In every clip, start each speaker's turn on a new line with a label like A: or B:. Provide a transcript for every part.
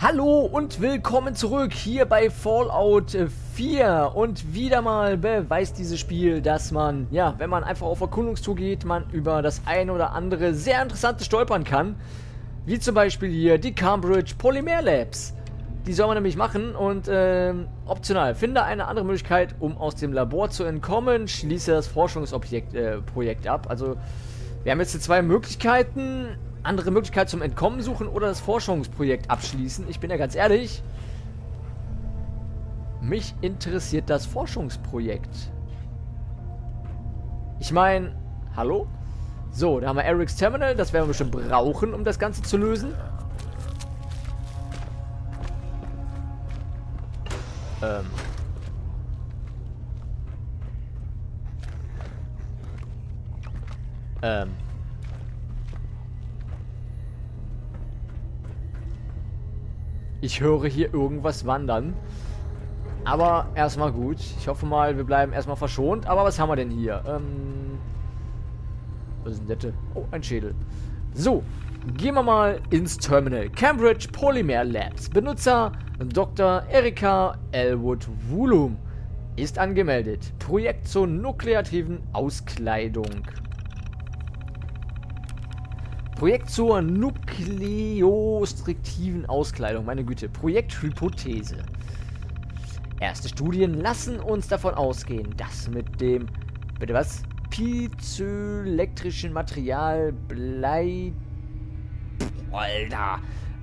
A: Hallo und willkommen zurück hier bei Fallout 4 und wieder mal beweist dieses Spiel, dass man, ja, wenn man einfach auf Erkundungstour geht, man über das eine oder andere sehr interessante stolpern kann. Wie zum Beispiel hier die Cambridge Polymer Labs. Die soll man nämlich machen und äh, optional. Finde eine andere Möglichkeit, um aus dem Labor zu entkommen. Schließe das Forschungsobjekt äh, ab. Also wir haben jetzt hier zwei Möglichkeiten andere Möglichkeit zum Entkommen suchen oder das Forschungsprojekt abschließen. Ich bin ja ganz ehrlich, mich interessiert das Forschungsprojekt. Ich meine, hallo? So, da haben wir Eric's Terminal, das werden wir bestimmt brauchen, um das Ganze zu lösen. Ähm. Ähm. Ich höre hier irgendwas wandern. Aber erstmal gut. Ich hoffe mal, wir bleiben erstmal verschont. Aber was haben wir denn hier? Ähm, was ist denn das? Oh, ein Schädel. So, gehen wir mal ins Terminal. Cambridge Polymer Labs. Benutzer Dr. Erika Elwood Wulum ist angemeldet. Projekt zur nukleativen Auskleidung. Projekt zur nukleostriktiven Auskleidung. Meine Güte. Projekthypothese. Erste Studien lassen uns davon ausgehen, dass mit dem, bitte was? Piezoelektrischen Material Blei... Alter.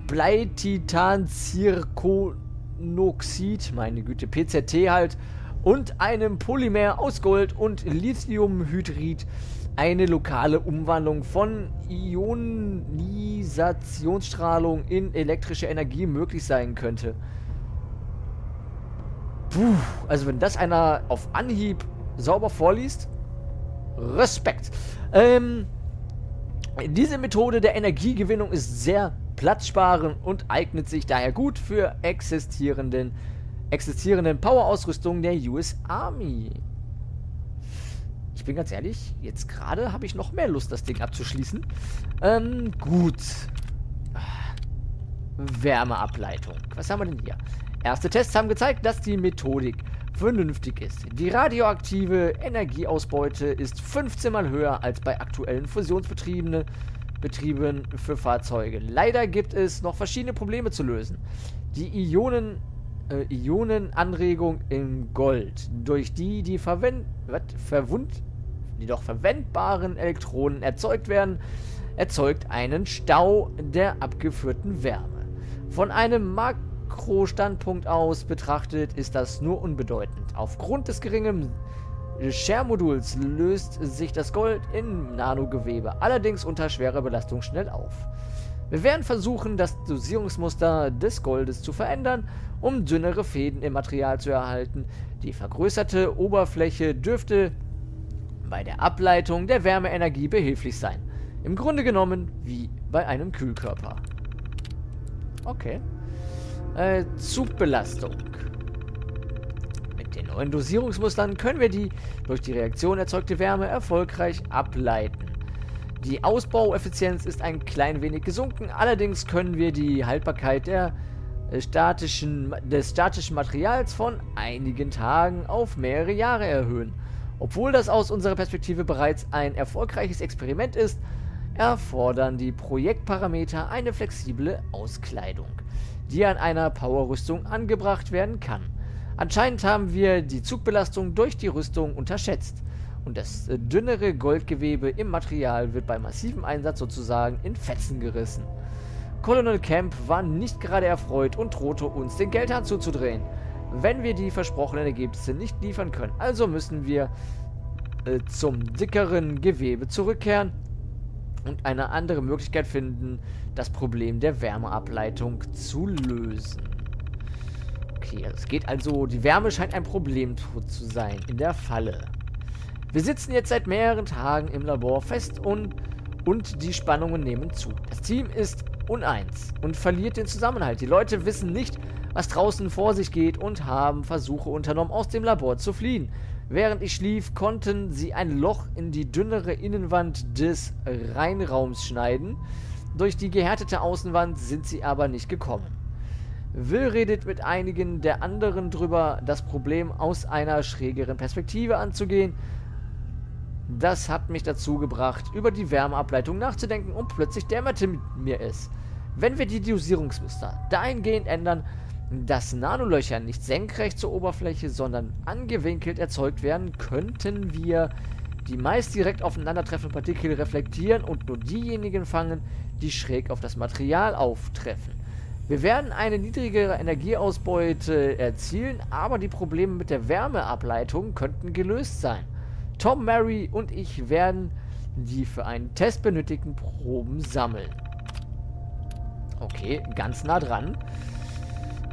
A: Bleititancirkonoxid, meine Güte, PZT halt, und einem Polymer aus Gold und Lithiumhydrid eine lokale Umwandlung von Ionisationsstrahlung in elektrische Energie möglich sein könnte. Puh, also wenn das einer auf Anhieb sauber vorliest, Respekt. Ähm, diese Methode der Energiegewinnung ist sehr platzsparend und eignet sich daher gut für existierenden, existierenden Powerausrüstungen der US Army ich bin ganz ehrlich, jetzt gerade habe ich noch mehr Lust, das Ding abzuschließen. Ähm, gut. Wärmeableitung. Was haben wir denn hier? Erste Tests haben gezeigt, dass die Methodik vernünftig ist. Die radioaktive Energieausbeute ist 15 mal höher als bei aktuellen Fusionsbetrieben Betrieben für Fahrzeuge. Leider gibt es noch verschiedene Probleme zu lösen. Die Ionen, äh, Ionenanregung in Gold, durch die die Verwend Verwund die doch verwendbaren Elektronen erzeugt werden, erzeugt einen Stau der abgeführten Wärme. Von einem Makrostandpunkt aus betrachtet ist das nur unbedeutend. Aufgrund des geringen Schermoduls löst sich das Gold in Nanogewebe, allerdings unter schwerer Belastung schnell auf. Wir werden versuchen, das Dosierungsmuster des Goldes zu verändern, um dünnere Fäden im Material zu erhalten. Die vergrößerte Oberfläche dürfte bei der Ableitung der Wärmeenergie behilflich sein. Im Grunde genommen wie bei einem Kühlkörper. Okay. Äh, Zugbelastung. Mit den neuen Dosierungsmustern können wir die durch die Reaktion erzeugte Wärme erfolgreich ableiten. Die Ausbaueffizienz ist ein klein wenig gesunken, allerdings können wir die Haltbarkeit der äh, statischen, des statischen Materials von einigen Tagen auf mehrere Jahre erhöhen. Obwohl das aus unserer Perspektive bereits ein erfolgreiches Experiment ist, erfordern die Projektparameter eine flexible Auskleidung, die an einer Powerrüstung angebracht werden kann. Anscheinend haben wir die Zugbelastung durch die Rüstung unterschätzt und das dünnere Goldgewebe im Material wird bei massivem Einsatz sozusagen in Fetzen gerissen. Colonel Camp war nicht gerade erfreut und drohte uns den Geldhahn zuzudrehen wenn wir die versprochenen Ergebnisse nicht liefern können. Also müssen wir äh, zum dickeren Gewebe zurückkehren und eine andere Möglichkeit finden, das Problem der Wärmeableitung zu lösen. Okay, es geht also, die Wärme scheint ein Problem zu sein in der Falle. Wir sitzen jetzt seit mehreren Tagen im Labor fest und, und die Spannungen nehmen zu. Das Team ist uneins und verliert den Zusammenhalt. Die Leute wissen nicht, was draußen vor sich geht und haben Versuche unternommen, aus dem Labor zu fliehen. Während ich schlief, konnten sie ein Loch in die dünnere Innenwand des Reinraums schneiden. Durch die gehärtete Außenwand sind sie aber nicht gekommen. Will redet mit einigen der anderen drüber, das Problem aus einer schrägeren Perspektive anzugehen. Das hat mich dazu gebracht, über die Wärmeableitung nachzudenken und plötzlich dämmerte mir es. Wenn wir die Dosierungsmuster dahingehend ändern, dass Nanolöcher nicht senkrecht zur Oberfläche, sondern angewinkelt erzeugt werden, könnten wir die meist direkt aufeinandertreffenden Partikel reflektieren und nur diejenigen fangen, die schräg auf das Material auftreffen. Wir werden eine niedrigere Energieausbeute erzielen, aber die Probleme mit der Wärmeableitung könnten gelöst sein. Tom, Mary und ich werden die für einen Test benötigten Proben sammeln. Okay, ganz nah dran.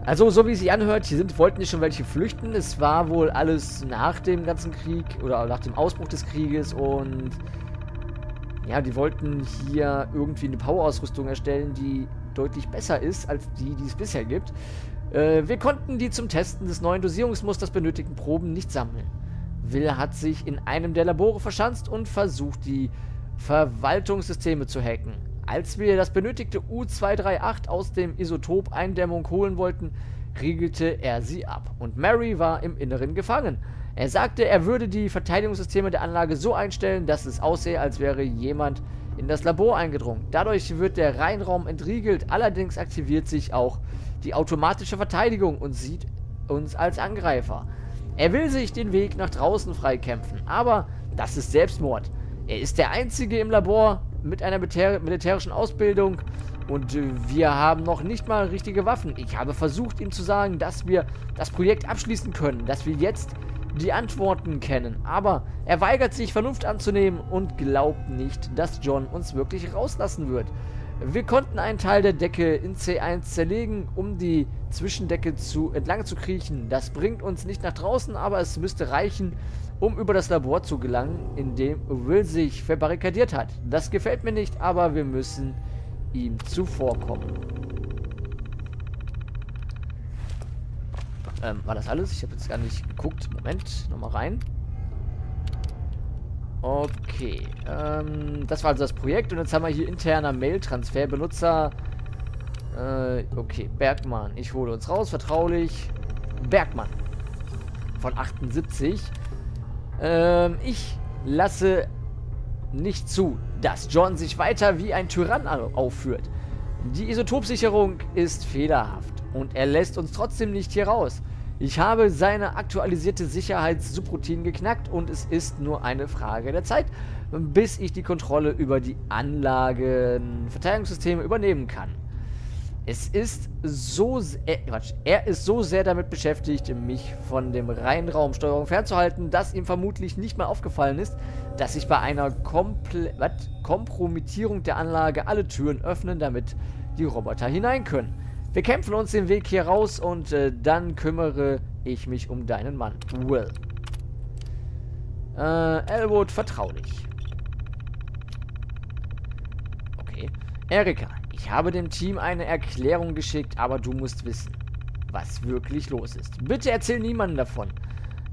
A: Also, so wie es sich anhört, hier sind, wollten nicht schon welche flüchten. Es war wohl alles nach dem ganzen Krieg oder nach dem Ausbruch des Krieges und ja, die wollten hier irgendwie eine Powerausrüstung erstellen, die deutlich besser ist als die, die es bisher gibt. Äh, wir konnten die zum Testen des neuen Dosierungsmusters benötigten Proben nicht sammeln. Will hat sich in einem der Labore verschanzt und versucht, die Verwaltungssysteme zu hacken. Als wir das benötigte U-238 aus dem Isotop Eindämmung holen wollten, riegelte er sie ab und Mary war im Inneren gefangen. Er sagte, er würde die Verteidigungssysteme der Anlage so einstellen, dass es aussehe, als wäre jemand in das Labor eingedrungen. Dadurch wird der Reinraum entriegelt, allerdings aktiviert sich auch die automatische Verteidigung und sieht uns als Angreifer. Er will sich den Weg nach draußen freikämpfen, aber das ist Selbstmord. Er ist der Einzige im Labor mit einer militärischen Ausbildung und äh, wir haben noch nicht mal richtige Waffen. Ich habe versucht, ihm zu sagen, dass wir das Projekt abschließen können, dass wir jetzt die Antworten kennen. Aber er weigert sich, Vernunft anzunehmen und glaubt nicht, dass John uns wirklich rauslassen wird. Wir konnten einen Teil der Decke in C1 zerlegen, um die Zwischendecke zu, entlang zu kriechen. Das bringt uns nicht nach draußen, aber es müsste reichen, um über das Labor zu gelangen, in dem Will sich verbarrikadiert hat. Das gefällt mir nicht, aber wir müssen ihm zuvorkommen. Ähm, war das alles? Ich habe jetzt gar nicht geguckt. Moment, nochmal rein. Okay, ähm, das war also das Projekt und jetzt haben wir hier interner Mail-Transfer. Benutzer, äh, okay, Bergmann. Ich hole uns raus, vertraulich. Bergmann von 78. Ähm, ich lasse nicht zu, dass John sich weiter wie ein Tyrann aufführt. Die Isotopsicherung ist fehlerhaft und er lässt uns trotzdem nicht hier raus. Ich habe seine aktualisierte Sicherheitssubroutine geknackt und es ist nur eine Frage der Zeit, bis ich die Kontrolle über die Anlagenverteidigungssysteme übernehmen kann. Es ist so, äh, Quatsch, er ist so sehr damit beschäftigt, mich von dem Reinraumsteuerung fernzuhalten, dass ihm vermutlich nicht mal aufgefallen ist, dass ich bei einer Komple wat? Kompromittierung der Anlage alle Türen öffnen, damit die Roboter hinein können. Wir kämpfen uns den Weg hier raus und äh, dann kümmere ich mich um deinen Mann. Will. Äh, Elwood, vertraulich. Okay. Erika, ich habe dem Team eine Erklärung geschickt, aber du musst wissen, was wirklich los ist. Bitte erzähl niemandem davon.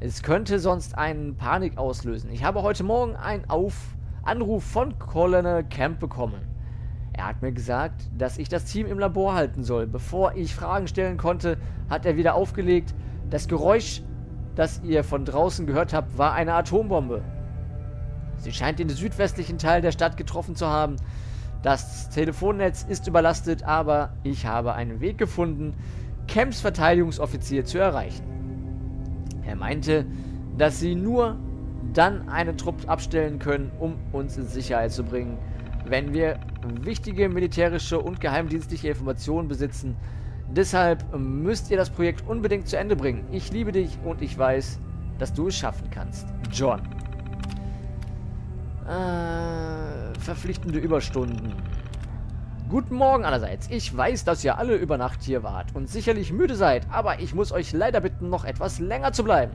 A: Es könnte sonst einen Panik auslösen. Ich habe heute Morgen einen Auf Anruf von Colonel Camp bekommen. Er hat mir gesagt, dass ich das Team im Labor halten soll. Bevor ich Fragen stellen konnte, hat er wieder aufgelegt. Das Geräusch, das ihr von draußen gehört habt, war eine Atombombe. Sie scheint den südwestlichen Teil der Stadt getroffen zu haben. Das Telefonnetz ist überlastet, aber ich habe einen Weg gefunden, Camps Verteidigungsoffizier zu erreichen. Er meinte, dass sie nur dann einen Trupp abstellen können, um uns in Sicherheit zu bringen, wenn wir wichtige militärische und geheimdienstliche Informationen besitzen. Deshalb müsst ihr das Projekt unbedingt zu Ende bringen. Ich liebe dich und ich weiß, dass du es schaffen kannst. John. Äh, verpflichtende Überstunden. Guten Morgen allerseits. Ich weiß, dass ihr alle über Nacht hier wart und sicherlich müde seid, aber ich muss euch leider bitten, noch etwas länger zu bleiben.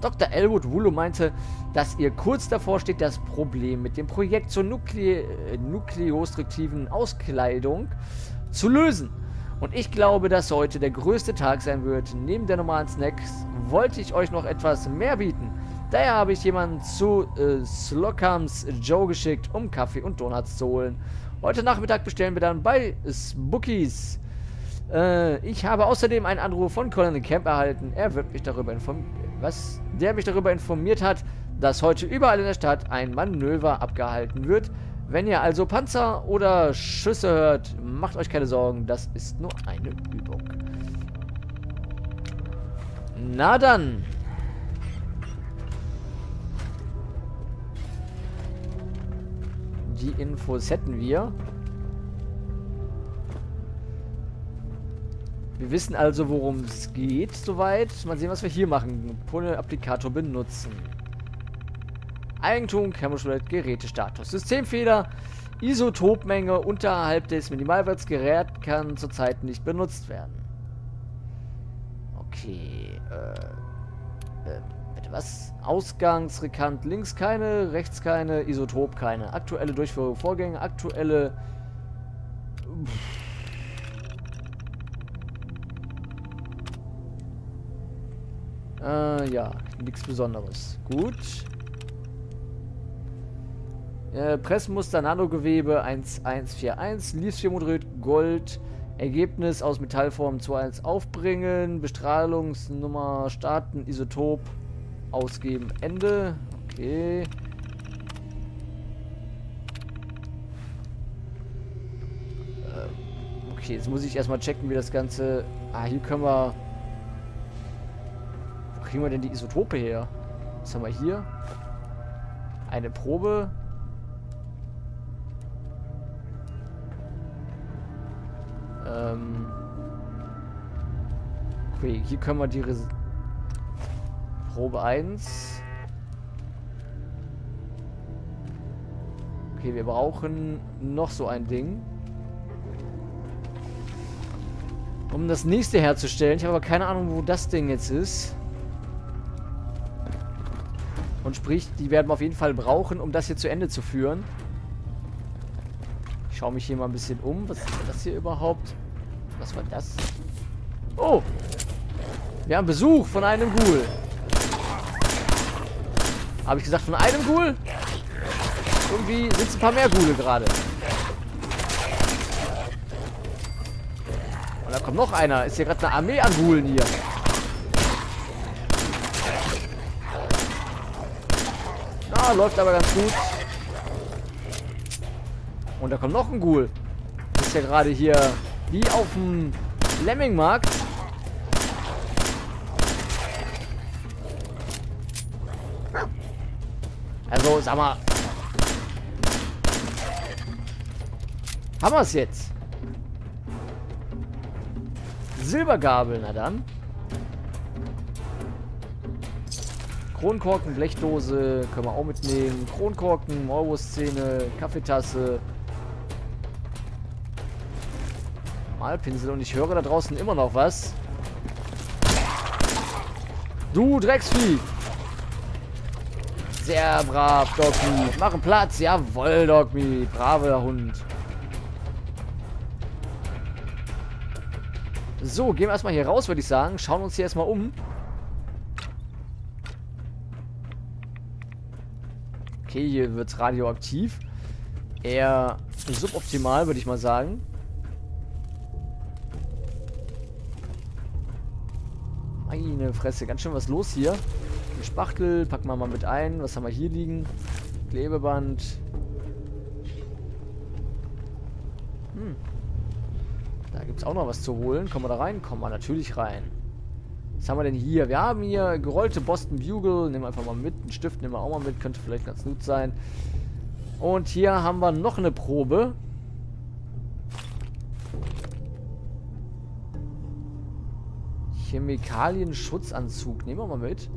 A: Dr. Elwood Wulu meinte, dass ihr kurz davor steht, das Problem mit dem Projekt zur Nukle nukleostriktiven Auskleidung zu lösen. Und ich glaube, dass heute der größte Tag sein wird. Neben der normalen Snacks wollte ich euch noch etwas mehr bieten. Daher habe ich jemanden zu äh, Slockams Joe geschickt, um Kaffee und Donuts zu holen. Heute Nachmittag bestellen wir dann bei Spookies. Äh, ich habe außerdem einen Anruf von Colonel Camp erhalten. Er wird mich darüber informieren. Was? Der mich darüber informiert hat, dass heute überall in der Stadt ein Manöver abgehalten wird. Wenn ihr also Panzer oder Schüsse hört, macht euch keine Sorgen, das ist nur eine Übung. Na dann. Die Infos hätten wir. Wir wissen also, worum es geht, soweit. Mal sehen, was wir hier machen. Pone-Applikator benutzen. Eigentum, Camouflage, Gerätestatus. Systemfehler, Isotopmenge unterhalb des Minimalwerts Gerät kann zurzeit nicht benutzt werden. Okay, äh, äh, bitte was? Ausgangsrekant links keine, rechts keine, Isotop keine. Aktuelle Durchführung Vorgänge, aktuelle... Pff. Äh, ja, nichts Besonderes. Gut. Äh, Pressmuster Nanogewebe 1141, Lithiumhydrid Gold, Ergebnis aus Metallform 2.1 aufbringen, Bestrahlungsnummer starten, Isotop ausgeben, Ende. Okay. Äh, okay, jetzt muss ich erstmal checken, wie das Ganze... Ah, hier können wir kriegen wir denn die Isotope her? Was haben wir hier? Eine Probe. Ähm. Okay, hier können wir die Res Probe 1. Okay, wir brauchen noch so ein Ding. Um das nächste herzustellen. Ich habe aber keine Ahnung, wo das Ding jetzt ist. Und sprich, die werden wir auf jeden Fall brauchen, um das hier zu Ende zu führen. Ich schaue mich hier mal ein bisschen um. Was ist das hier überhaupt? Was war das? Oh! Wir haben Besuch von einem Ghoul. Habe ich gesagt von einem Ghoul? Irgendwie sind es ein paar mehr Ghule gerade. Und da kommt noch einer. Ist hier gerade eine Armee an Ghoulen hier. Läuft aber ganz gut. Und da kommt noch ein Ghoul. Ist ja gerade hier wie auf dem Lemmingmarkt. Also, sag mal. Haben wir es jetzt? Silbergabel, na dann. Kronkorken, Blechdose, können wir auch mitnehmen. Kronkorken, Maulwurstszene, Kaffeetasse. Malpinsel und ich höre da draußen immer noch was. Du Drecksvieh! Sehr brav, Dogmeat. Machen Platz. Jawoll, Dogmeat. Braver Hund. So, gehen wir erstmal hier raus, würde ich sagen. Schauen uns hier erstmal um. Okay, hier wird es radioaktiv. Eher suboptimal, würde ich mal sagen. Meine Fresse, ganz schön was los hier. Ein Spachtel, packen wir mal mit ein. Was haben wir hier liegen? Klebeband. Hm. Da gibt es auch noch was zu holen. Kommen wir da rein? Kommen wir natürlich rein. Was haben wir denn hier? Wir haben hier gerollte Boston Bugle. Nehmen wir einfach mal mit. Einen Stift nehmen wir auch mal mit. Könnte vielleicht ganz gut sein. Und hier haben wir noch eine Probe. Chemikalien-Schutzanzug. Nehmen wir mal mit.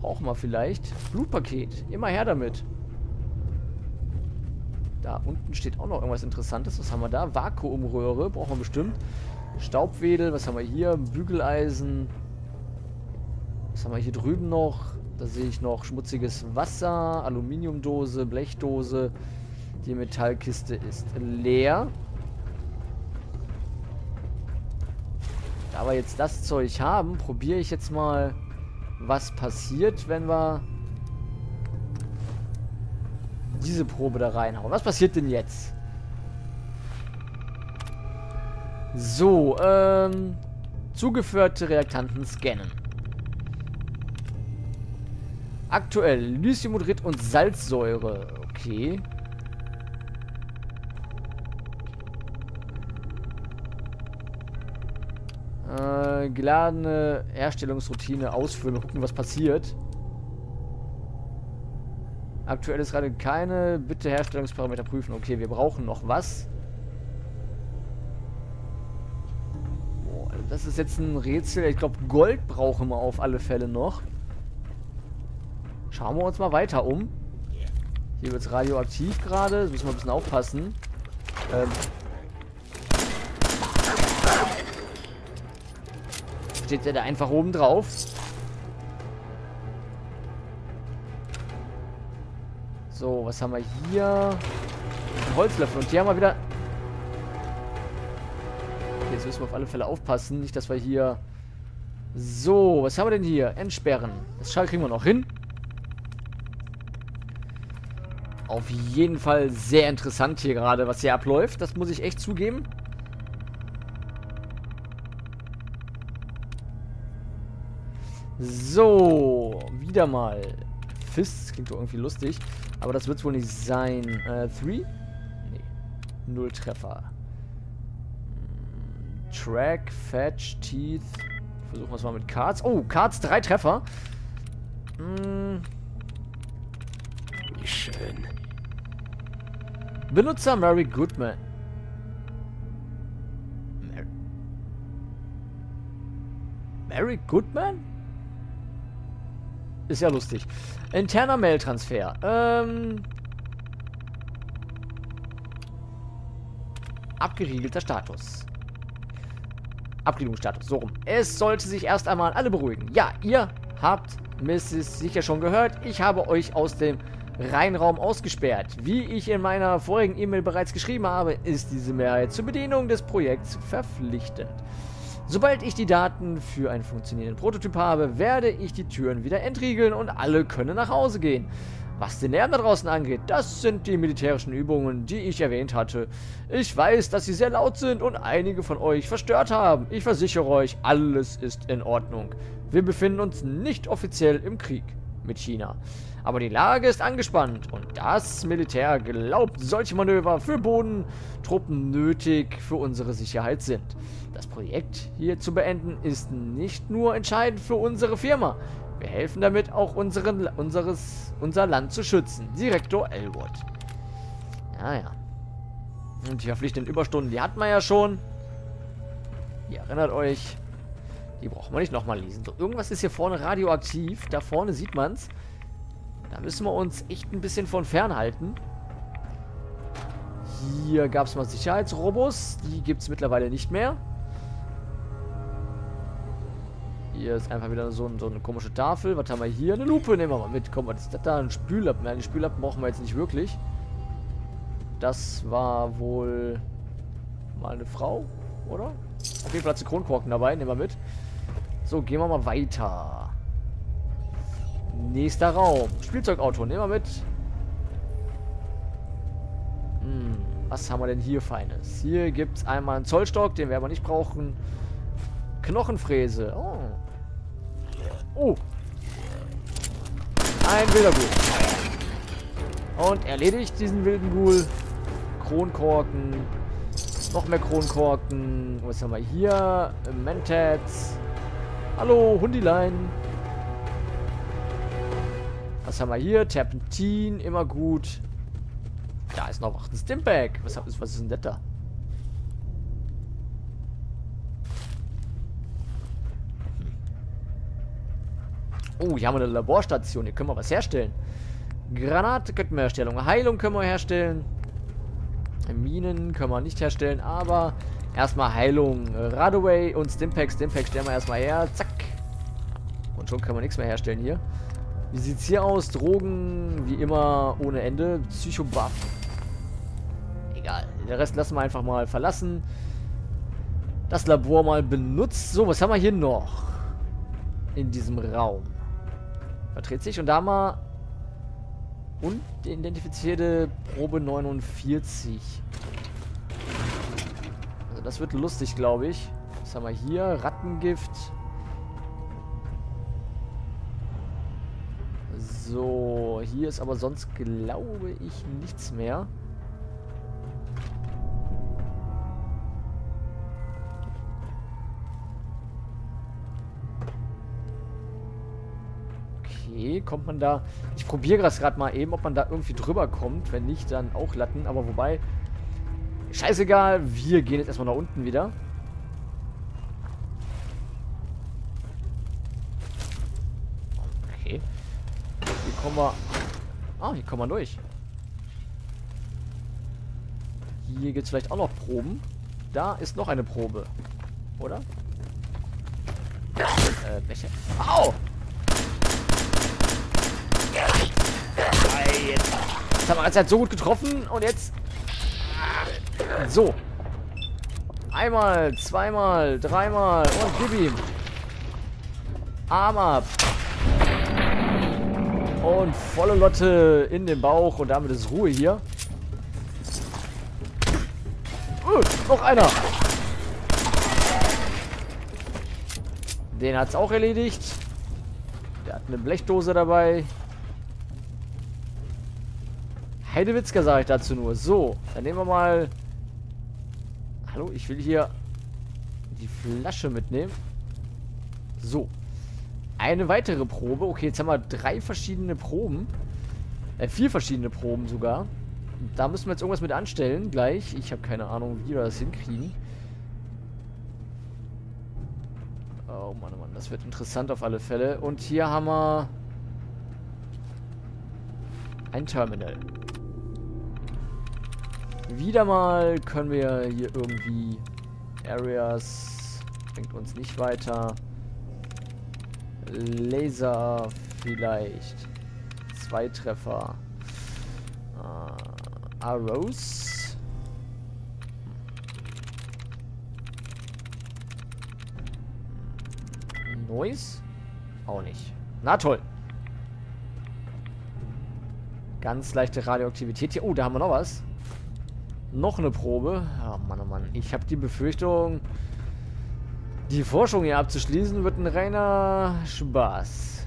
A: Brauchen wir vielleicht. Blutpaket. Immer her damit. Da unten steht auch noch irgendwas Interessantes. Was haben wir da? Vakuumröhre. Brauchen wir bestimmt. Staubwedel. Was haben wir hier? Bügeleisen. Was haben wir hier drüben noch? Da sehe ich noch schmutziges Wasser, Aluminiumdose, Blechdose. Die Metallkiste ist leer. Da wir jetzt das Zeug haben, probiere ich jetzt mal, was passiert, wenn wir diese Probe da reinhauen. Was passiert denn jetzt? So, ähm... Zugeführte Reaktanten scannen. Aktuell Lysimodrit und Salzsäure. Okay. Äh, geladene Herstellungsroutine ausführen und gucken, was passiert. Aktuell ist gerade keine. Bitte Herstellungsparameter prüfen. Okay, wir brauchen noch was. Boah, das ist jetzt ein Rätsel. Ich glaube, Gold brauchen wir auf alle Fälle noch. Schauen wir uns mal weiter um. Hier wird es radioaktiv gerade. Müssen wir ein bisschen aufpassen. Ähm, steht der da einfach oben drauf. So, was haben wir hier? Ein Holzlöffel. Und hier haben wir wieder... Jetzt müssen wir auf alle Fälle aufpassen. Nicht, dass wir hier... So, was haben wir denn hier? Entsperren. Das Schall kriegen wir noch hin. Auf jeden Fall sehr interessant hier gerade, was hier abläuft. Das muss ich echt zugeben. So, wieder mal. Fists klingt doch irgendwie lustig. Aber das wird wohl nicht sein. Äh, three? Nee. Null Treffer. Track, Fetch, Teeth. Versuchen wir es mal mit Cards. Oh, Cards, drei Treffer. Hm. Wie schön. Benutzer Mary Goodman. Mary, Mary Goodman? Ist ja lustig. Interner Mail-Transfer. Ähm. Abgeriegelter Status. Abklärungsstatus, so rum. Es sollte sich erst einmal alle beruhigen. Ja, ihr habt Mrs. sicher schon gehört. Ich habe euch aus dem Reinraum ausgesperrt. Wie ich in meiner vorigen E-Mail bereits geschrieben habe, ist diese Mehrheit zur Bedienung des Projekts verpflichtend. Sobald ich die Daten für einen funktionierenden Prototyp habe, werde ich die Türen wieder entriegeln und alle können nach Hause gehen. Was den Lärm da draußen angeht, das sind die militärischen Übungen, die ich erwähnt hatte. Ich weiß, dass sie sehr laut sind und einige von euch verstört haben. Ich versichere euch, alles ist in Ordnung. Wir befinden uns nicht offiziell im Krieg mit China. Aber die Lage ist angespannt und das Militär glaubt, solche Manöver für Bodentruppen nötig für unsere Sicherheit sind. Das Projekt hier zu beenden ist nicht nur entscheidend für unsere Firma. Wir helfen damit auch unseren, unseres, unser Land zu schützen. Direktor Elwood. Ja, ja. Und die verpflichtenden Überstunden, die hatten wir ja schon. Ihr erinnert euch. Die brauchen wir nicht nochmal lesen. Irgendwas ist hier vorne radioaktiv. Da vorne sieht man es. Da müssen wir uns echt ein bisschen von fernhalten. Hier gab es mal Sicherheitsrobos. Die gibt es mittlerweile nicht mehr. Hier ist einfach wieder so, so, eine komische Tafel. Was haben wir hier? Eine Lupe nehmen wir mal mit. Komm, was ist das da? Ein Spüllappen. Nein, den Spüllappen brauchen wir jetzt nicht wirklich. Das war wohl mal eine Frau, oder? Auf jeden Fall hat sie Kronkorken dabei. Nehmen wir mit. So, gehen wir mal weiter. Nächster Raum. Spielzeugauto, nehmen wir mit. Hm, was haben wir denn hier Feines? Hier gibt es einmal einen Zollstock, den wir nicht brauchen. Knochenfräse. Oh. Oh. Ein wilder Ghoul. Und erledigt diesen wilden Ghoul. Kronkorken. Noch mehr Kronkorken. Was haben wir hier? Mentats. Hallo, Hundilein. Was haben wir hier? Terpentin, immer gut. Da ist noch ein Stimpack. Was, was ist denn das da? Oh, hier haben wir eine Laborstation. Hier können wir was herstellen. Granate könnten wir herstellen. Heilung können wir herstellen. Minen können wir nicht herstellen, aber erstmal Heilung. Radaway und Stimpack. Stimpack stellen wir erstmal her. Zack. Und schon können wir nichts mehr herstellen hier. Wie sieht es hier aus? Drogen, wie immer, ohne Ende. Psychobuff. Egal. Den Rest lassen wir einfach mal verlassen. Das Labor mal benutzt. So, was haben wir hier noch? In diesem Raum. Vertritt sich und da mal unidentifizierte Probe 49. Also das wird lustig, glaube ich. Was haben wir hier? Rattengift. So, hier ist aber sonst, glaube ich, nichts mehr. Okay, kommt man da... Ich probiere das gerade mal eben, ob man da irgendwie drüber kommt. Wenn nicht, dann auch Latten. Aber wobei... Scheißegal, wir gehen jetzt erstmal nach unten wieder. Kommen wir... Ah, hier kommen wir durch. Hier gibt es vielleicht auch noch Proben. Da ist noch eine Probe. Oder? Äh, welche? Au! Jetzt. Haben wir jetzt halt so gut getroffen und jetzt... So. Einmal, zweimal, dreimal und gib ihm. Arm ab. Und volle Lotte in den Bauch und damit ist Ruhe hier. Uh, noch einer. Den hat es auch erledigt. Der hat eine Blechdose dabei. Heidewitzka sage ich dazu nur. So, dann nehmen wir mal... Hallo, ich will hier die Flasche mitnehmen. So. Eine weitere Probe. Okay, jetzt haben wir drei verschiedene Proben. Äh, vier verschiedene Proben sogar. Da müssen wir jetzt irgendwas mit anstellen gleich. Ich habe keine Ahnung, wie wir das hinkriegen. Oh Mann, oh Mann, das wird interessant auf alle Fälle. Und hier haben wir ein Terminal. Wieder mal können wir hier irgendwie Areas bringt uns nicht weiter. Laser vielleicht. Zwei Treffer. Uh, Arrows. Noise? Auch nicht. Na toll. Ganz leichte Radioaktivität hier. Oh, da haben wir noch was. Noch eine Probe. Oh Mann, oh Mann. Ich habe die Befürchtung, die Forschung hier abzuschließen, wird ein reiner Spaß.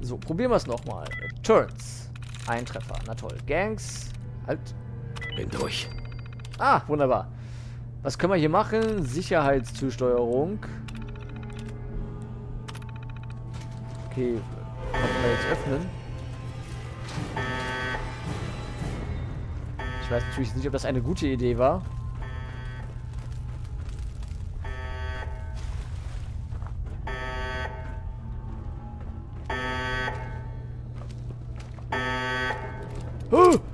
A: So, probieren wir es nochmal. Turns. Ein Treffer. Na toll. Gangs. Halt.
B: Bin durch.
A: Ah, wunderbar. Was können wir hier machen? Sicherheitszusteuerung. Okay. Können wir jetzt öffnen? weiß natürlich nicht, ob das eine gute Idee war.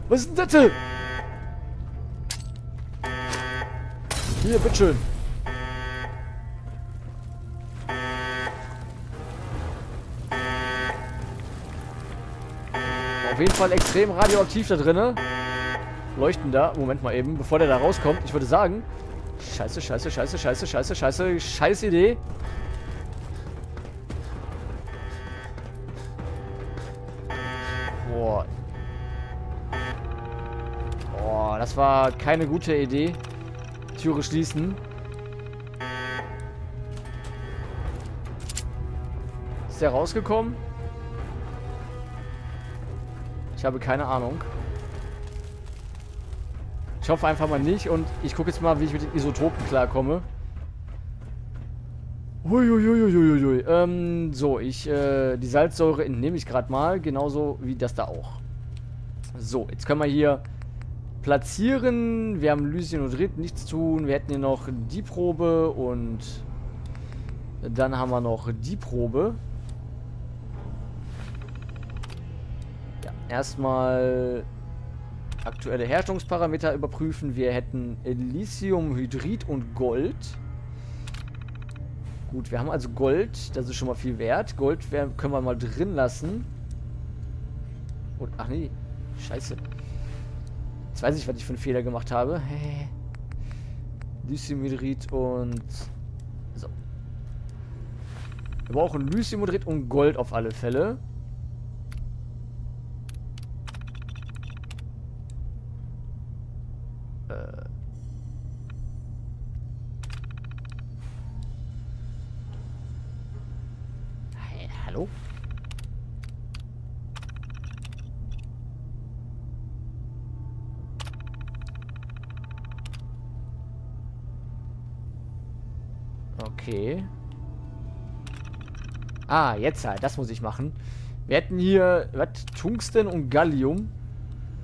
A: Was ist denn das? Hier, bitteschön. Auf jeden Fall extrem radioaktiv da drinnen leuchten da. Moment mal eben, bevor der da rauskommt. Ich würde sagen, scheiße, scheiße, scheiße, scheiße, scheiße, scheiße, scheiß Idee. Boah. Das war keine gute Idee. Türe schließen. Ist der rausgekommen? Ich habe keine Ahnung. Ich hoffe einfach mal nicht und ich gucke jetzt mal, wie ich mit den Isotopen klarkomme. Uiuiuiuiui. Ähm, so, ich, äh, die Salzsäure entnehme ich gerade mal, genauso wie das da auch. So, jetzt können wir hier platzieren. Wir haben Lysinodrit, nichts tun. Wir hätten hier noch die Probe und dann haben wir noch die Probe. Ja, erstmal aktuelle Herstellungsparameter überprüfen. Wir hätten Lithiumhydrid und Gold. Gut, wir haben also Gold. Das ist schon mal viel wert. Gold können wir mal drin lassen. Und, ach nee. Scheiße. Jetzt weiß ich, was ich für einen Fehler gemacht habe. Lithiumhydrid und... So. Wir brauchen Lithiumhydrid und Gold auf alle Fälle. Ah, jetzt halt. Das muss ich machen. Wir hätten hier, was? Tungsten und Gallium.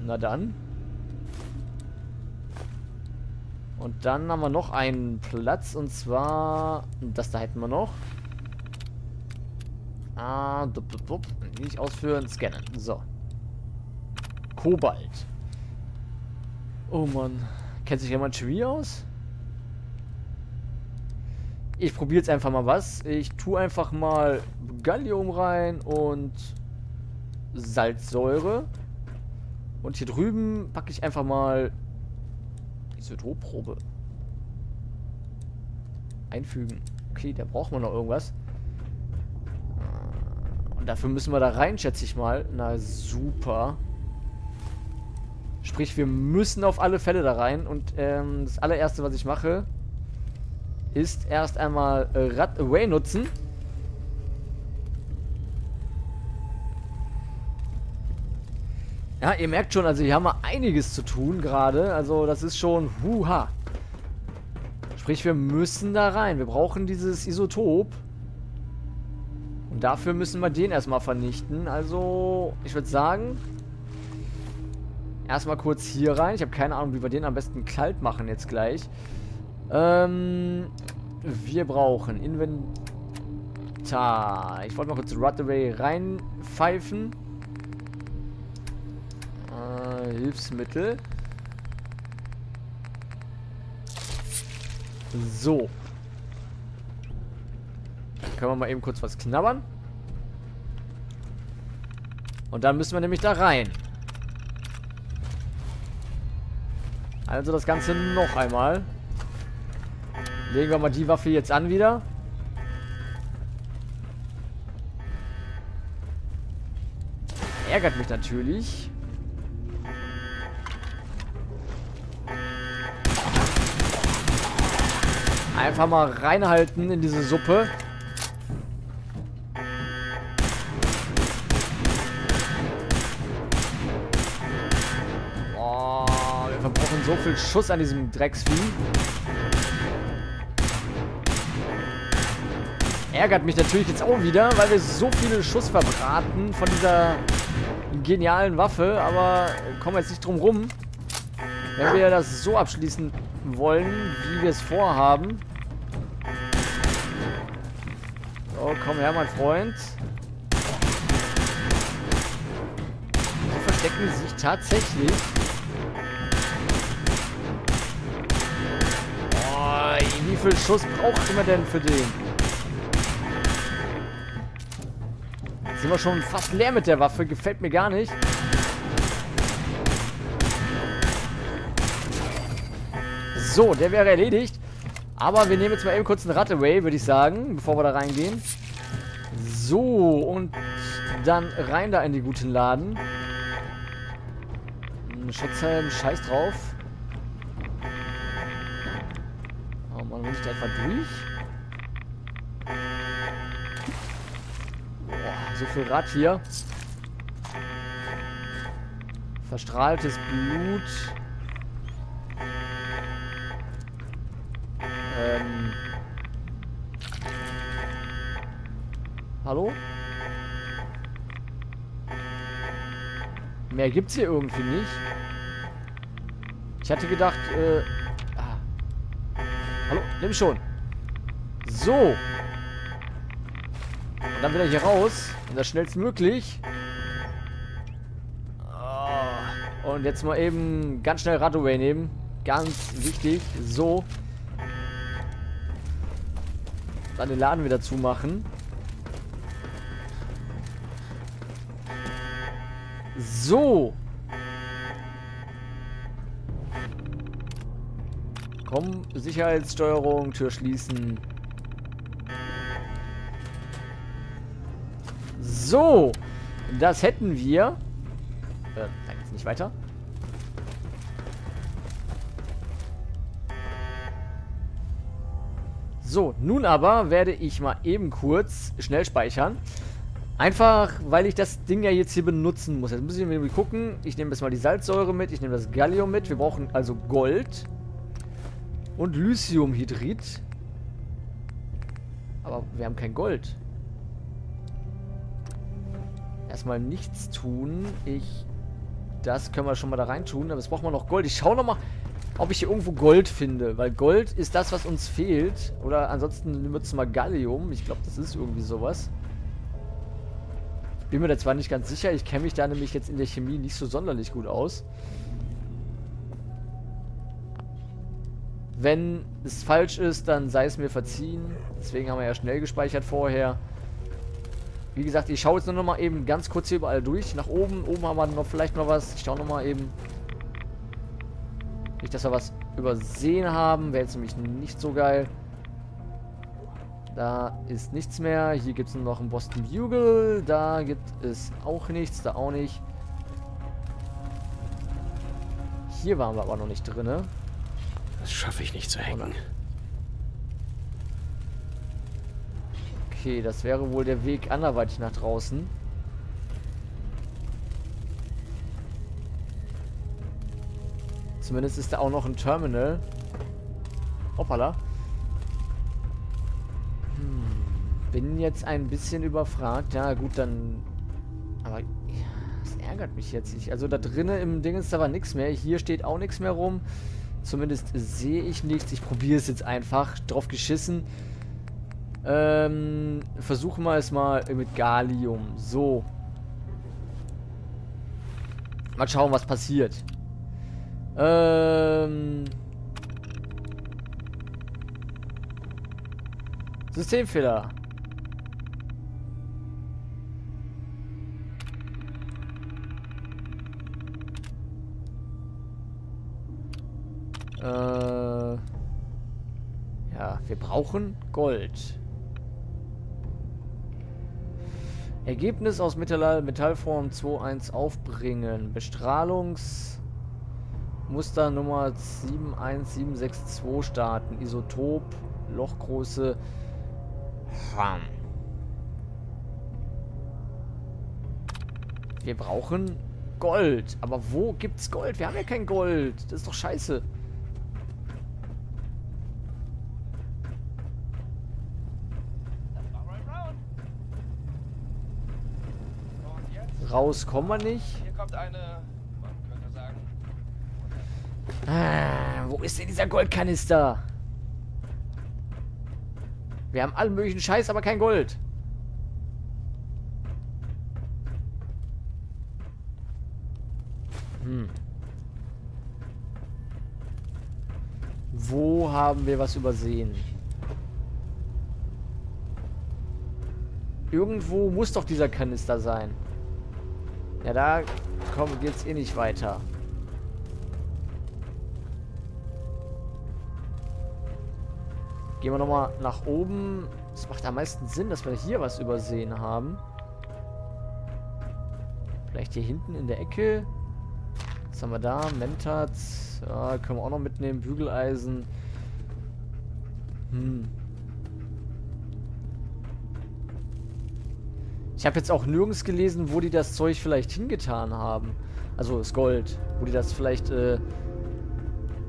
A: Na dann. Und dann haben wir noch einen Platz und zwar das da hätten wir noch. Ah, dup, dup, dup. nicht ausführen, scannen. So. Kobalt. Oh Mann. Kennt sich jemand Chemie aus? Ich probiere jetzt einfach mal was. Ich tue einfach mal Gallium rein und Salzsäure. Und hier drüben packe ich einfach mal Isotopprobe. Einfügen. Okay, da braucht man noch irgendwas. Und dafür müssen wir da rein, schätze ich mal. Na, super. Sprich, wir müssen auf alle Fälle da rein. Und ähm, das allererste, was ich mache, ist erst einmal Rad Away nutzen. Ja, ihr merkt schon, also hier haben wir einiges zu tun gerade. Also das ist schon huha. Sprich, wir müssen da rein. Wir brauchen dieses Isotop. Und dafür müssen wir den erstmal vernichten. Also, ich würde sagen, erstmal kurz hier rein. Ich habe keine Ahnung, wie wir den am besten kalt machen jetzt gleich. Ähm, wir brauchen Inventar. Ich wollte mal kurz Rutaway reinpfeifen. Hilfsmittel. So. Können wir mal eben kurz was knabbern. Und dann müssen wir nämlich da rein. Also das Ganze noch einmal. Legen wir mal die Waffe jetzt an wieder. Ärgert mich natürlich. Einfach mal reinhalten in diese Suppe. Boah, wir verbrauchen so viel Schuss an diesem Drecksvieh. Ärgert mich natürlich jetzt auch wieder, weil wir so viele Schuss verbraten von dieser genialen Waffe, aber kommen wir jetzt nicht drum rum. Wenn wir das so abschließen wollen, wie wir es vorhaben. So, komm her, mein Freund. Die verstecken sich tatsächlich. Oh, wie viel Schuss braucht man denn für den? Sind wir schon fast leer mit der Waffe. Gefällt mir gar nicht. So, der wäre erledigt. Aber wir nehmen jetzt mal eben kurz einen Rattaway, würde ich sagen, bevor wir da reingehen. So, und dann rein da in die guten Laden. Schutzhelm, scheiß drauf. Oh man, muss ich da etwa durch? So viel Rad hier. Verstrahltes Blut. Ähm. Hallo? Mehr gibt's hier irgendwie nicht. Ich hatte gedacht, äh... Ah. Hallo? Nimm schon. So. Und dann wieder hier raus. Und das schnellstmöglich. Oh. Und jetzt mal eben ganz schnell Radaway nehmen. Ganz wichtig. So. Dann den Laden wieder zumachen. So. Komm, Sicherheitssteuerung, Tür schließen. So. Das hätten wir. Äh, nein, jetzt nicht weiter. So, nun aber werde ich mal eben kurz schnell speichern. Einfach, weil ich das Ding ja jetzt hier benutzen muss. Jetzt muss ich mir gucken. Ich nehme jetzt mal die Salzsäure mit. Ich nehme das Gallium mit. Wir brauchen also Gold. Und Lithiumhydrid. Aber wir haben kein Gold. Erstmal nichts tun. Ich... Das können wir schon mal da rein tun. Aber jetzt brauchen wir noch Gold. Ich schaue noch mal, ob ich hier irgendwo Gold finde. Weil Gold ist das, was uns fehlt. Oder ansonsten nehmen wir Gallium. Ich glaube, das ist irgendwie sowas. Ich bin mir da zwar nicht ganz sicher. Ich kenne mich da nämlich jetzt in der Chemie nicht so sonderlich gut aus. Wenn es falsch ist, dann sei es mir verziehen. Deswegen haben wir ja schnell gespeichert vorher. Wie gesagt, ich schaue jetzt nur noch mal eben ganz kurz hier überall durch. Nach oben. Oben haben wir noch vielleicht noch was. Ich schaue noch mal eben. Nicht, dass wir was übersehen haben. Wäre jetzt nämlich nicht so geil. Da ist nichts mehr. Hier gibt es nur noch einen Boston Bugle. Da gibt es auch nichts. Da auch nicht. Hier waren wir aber noch nicht drin.
B: Das schaffe ich nicht zu hacken.
A: Okay, das wäre wohl der Weg anderweitig nach draußen. Zumindest ist da auch noch ein Terminal. Hoppala. Hm, bin jetzt ein bisschen überfragt. Ja, gut, dann... Aber... Ja, das ärgert mich jetzt nicht. Also da drinnen im Ding ist aber nichts mehr. Hier steht auch nichts mehr rum. Zumindest sehe ich nichts. Ich probiere es jetzt einfach. Drauf geschissen. Ähm, versuchen wir es mal mit Gallium. So. Mal schauen, was passiert. Ähm. Systemfehler. Äh, ja, wir brauchen Gold. Ergebnis aus Metall Metallform 2.1 aufbringen. Bestrahlungsmuster Nummer 71762 starten. Isotop, Lochgröße. Wir brauchen Gold. Aber wo gibt's Gold? Wir haben ja kein Gold. Das ist doch scheiße. Raus kommen wir nicht.
C: Hier kommt eine, man könnte sagen.
A: Ah, wo ist denn dieser Goldkanister? Wir haben allen möglichen Scheiß, aber kein Gold. Hm. Wo haben wir was übersehen? Irgendwo muss doch dieser Kanister sein. Ja, da kommen wir jetzt eh nicht weiter. Gehen wir nochmal nach oben. Es macht am meisten Sinn, dass wir hier was übersehen haben. Vielleicht hier hinten in der Ecke. Was haben wir da? Mentats. Ja, können wir auch noch mitnehmen. Bügeleisen. Hm. Ich habe jetzt auch nirgends gelesen, wo die das Zeug vielleicht hingetan haben. Also das Gold. Wo die das vielleicht... Äh,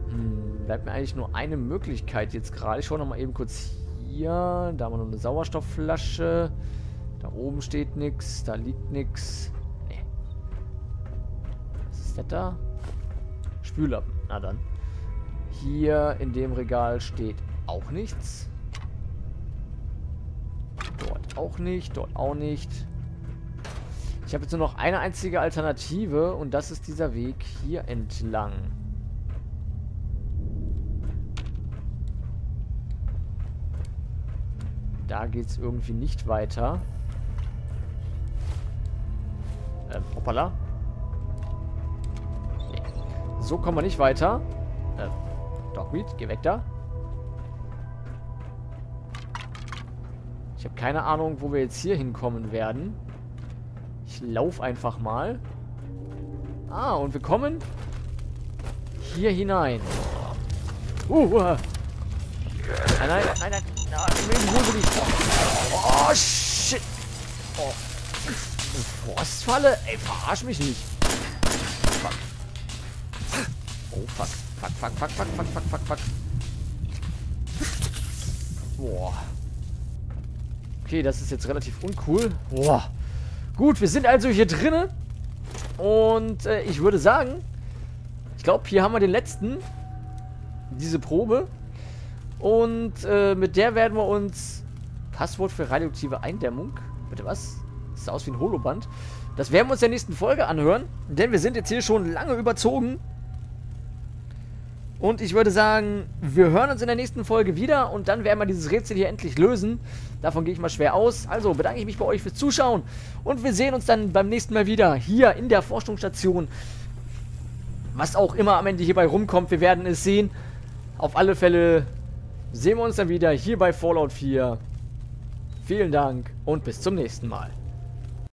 A: hm, bleibt mir eigentlich nur eine Möglichkeit jetzt gerade. Ich schaue nochmal eben kurz hier. Da haben wir noch eine Sauerstoffflasche. Da oben steht nichts. Da liegt nichts. Nee. Was ist das da? Spüllappen. Na dann. Hier in dem Regal steht auch nichts. Dort auch nicht, dort auch nicht. Ich habe jetzt nur noch eine einzige Alternative und das ist dieser Weg hier entlang. Da geht es irgendwie nicht weiter. Ähm, hoppala. Nee. So kommen wir nicht weiter. Ähm, Dogmeat, geh weg da. Ich habe keine Ahnung, wo wir jetzt hier hinkommen werden. Ich laufe einfach mal. Ah, und wir kommen hier hinein. Uh, uh. Nein, nein, nein, nein. Oh, shit. Oh. Frostfalle? Ey, verarsch mich nicht. Fuck. Oh, fuck. Fuck, fuck, fuck, fuck, fuck, fuck, fuck, fuck. Boah. Okay, das ist jetzt relativ uncool. Boah. Gut, wir sind also hier drinnen. Und äh, ich würde sagen, ich glaube, hier haben wir den letzten. Diese Probe. Und äh, mit der werden wir uns Passwort für radioaktive Eindämmung. Bitte was? Das sieht aus wie ein Holoband. Das werden wir uns in der nächsten Folge anhören. Denn wir sind jetzt hier schon lange überzogen. Und ich würde sagen, wir hören uns in der nächsten Folge wieder und dann werden wir dieses Rätsel hier endlich lösen. Davon gehe ich mal schwer aus. Also bedanke ich mich bei euch fürs Zuschauen und wir sehen uns dann beim nächsten Mal wieder hier in der Forschungsstation. Was auch immer am Ende hierbei rumkommt, wir werden es sehen. Auf alle Fälle sehen wir uns dann wieder hier bei Fallout 4. Vielen Dank und bis zum nächsten Mal.